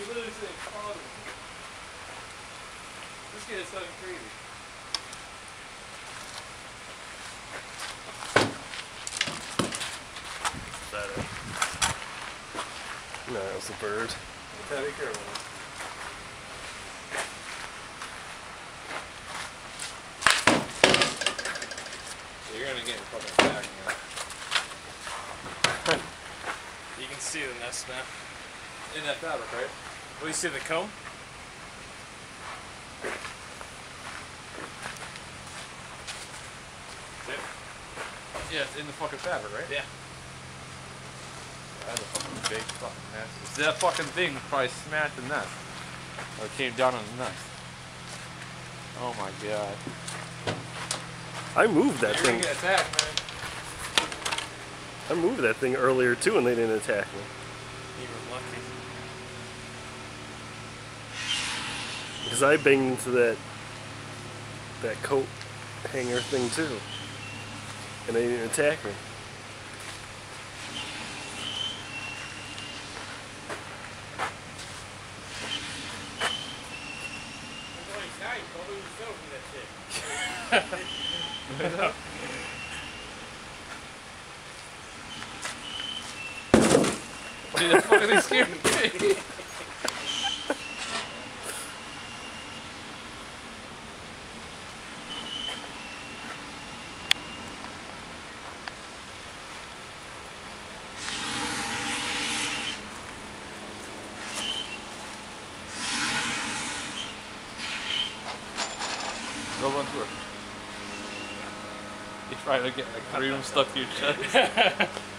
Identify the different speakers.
Speaker 1: you literally said exploding. This kid is fucking crazy.
Speaker 2: Better. No, it was a bird.
Speaker 1: Yeah, be careful. You're gonna get fucking attacked now.
Speaker 3: You can see the nest now.
Speaker 1: In that fabric, right?
Speaker 3: Well, you see the comb?
Speaker 1: Yeah, it's in the fucking fabric, right?
Speaker 3: Yeah.
Speaker 1: That's a fucking big fucking nest. That fucking thing probably smashed the nest. Or came down on the nest. Oh my god.
Speaker 2: I moved that
Speaker 1: You're gonna
Speaker 2: thing.
Speaker 1: get attacked, man.
Speaker 2: I moved that thing earlier too, and they didn't attack me.
Speaker 3: You were lucky.
Speaker 2: Because I banged into that that coat hanger thing too, and they didn't attack me.
Speaker 1: Dude, that fucking scared me. Go run through it. You try to get like three of them stuck to your chest.